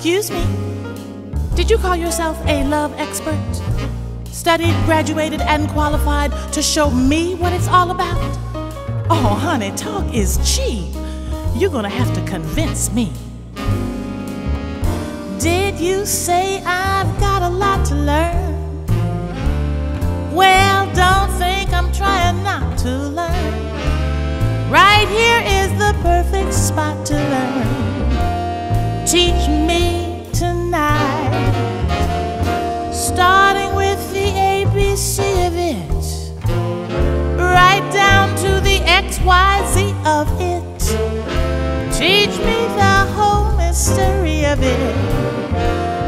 Excuse me. Did you call yourself a love expert? Studied, graduated, and qualified to show me what it's all about? Oh, honey, talk is cheap. You're gonna have to convince me. Did you say I've got a lot to learn? Well, don't think I'm trying not to learn. Right here is the perfect spot to learn. Teach me XYZ of it. Teach me the whole mystery of it.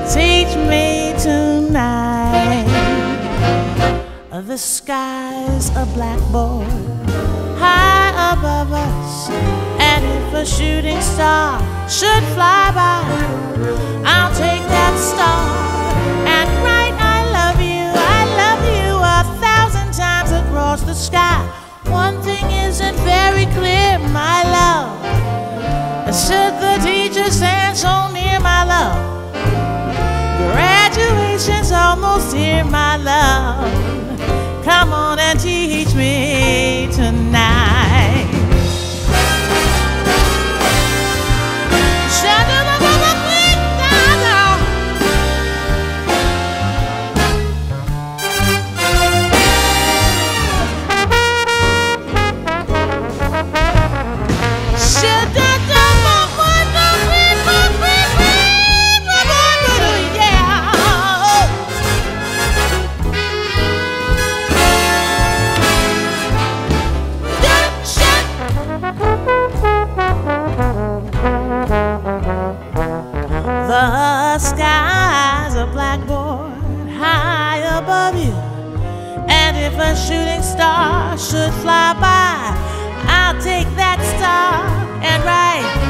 Teach me tonight. The sky's a blackboard high above us. And if a shooting star should fly by, I'll take that star and write I love you, I love you a thousand times across the sky. One thing isn't very clear, my love. Should the teacher stand so near, my love? Graduation's almost here, my love. if a shooting star should fly by, I'll take that star and ride.